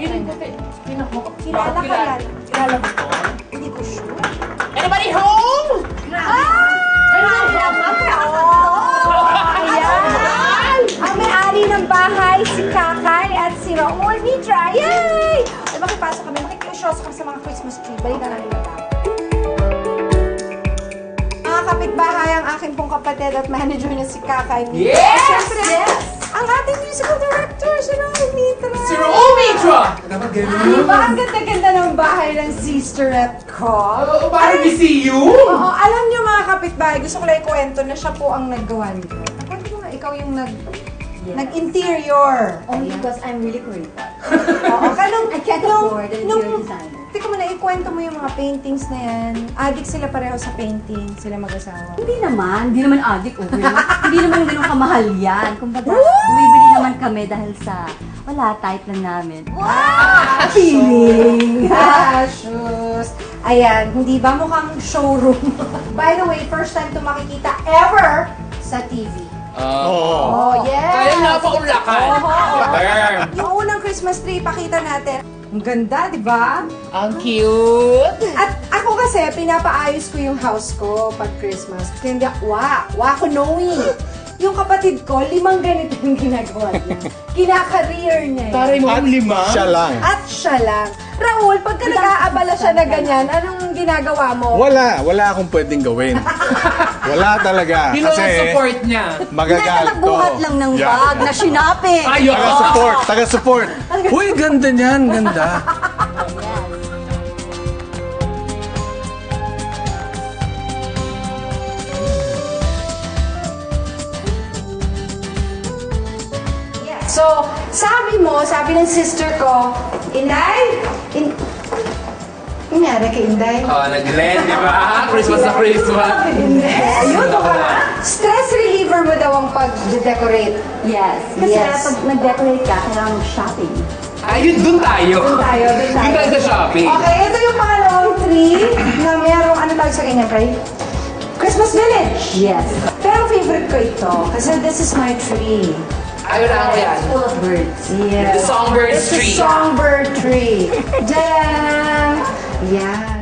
Feeling ko, feeling ko, Kilala ka yan. Kilala mo to? Hindi ko sure. Anybody home? Ayan! Ang may-ari ng bahay, si Kakay at si Raul Mitra. Yay! Ay, makipasok kami. Makikiusyoso kami sa mga Christmas tree. Balikan namin tao. Mga kapitbahay, ang aking pong kapatid at manager na si Kakay. Mitra. Yes! Siyempre, ang ating musical director, si Raul Mitra. Si Raul Mitra! Di ba ang ganda-ganda ng bahay ng sisterette ko? Oh, parang we see you? Oo, alam niyo mga kapitbahay, gusto ko lang ikwento na siya po ang naggawa nito. Kwento mo nga, ikaw yung nag... Nag-interior. Only because I'm really creative. Oo, kanong... I can't nung- afford an interior designer. Teka mo na, ikwento mo yung mga paintings na yan. Addict sila pareho sa painting, sila mag-asawa. Hindi naman, hindi naman addict oh. hindi naman ganun kamahal yan. Kumbaga, bumibili naman kami dahil sa wala, type lang namin. Wow! Feeling! Ashes! Ayan, hindi ba mukhang showroom? By the way, first time to makikita ever sa TV. Oh, yes! Kaya napaulakan. Burn. Yung unang Christmas tree, pakita natin. Ang ganda, di ba? Ang cute. At ako kasi, pinapaayos ko yung house ko pag Christmas. Kaya, wa, wa ko knowing. Yung kapatid ko, limang ganito yung ginagawa niya. Kinakareer niya. yun. Taray mo ang lima. Siya lang. At siya lang. Raul, pagka nag-aabala siya na ganyan, anong ginagawa mo? Wala, wala akong pwedeng gawin. Wala talaga. Yun ang Kasi support niya. magagalit ko. Nagbuhat lang ng Yeah. bag na shopping. Ayo. Taga-support, taga-support. Uy, ganda niyan, ganda. So, sabi mo, sabi ng sister ko, Inday, in... Nangyari kay Inday? Oh, nag-lend, di ba? Christmas na Christmas. Ayun, baka stress reliever mo daw ang pag-decorate. Yes. Kasi Yes. pag nag-decorate ka, kailangan mo shopping. Ayun, dun tayo. Doon tayo, doon tayo. Dun tayo sa shopping. Okay, ito yung pangalawang tree na merong, ano tawag sa kanya, Bray? Christmas Village. Yes. Pero favorite ko ito, kasi this is my tree. Ayun ako yan. Full of birds. Yeah. The songbird It's tree. a songbird tree. Diyan! Yan.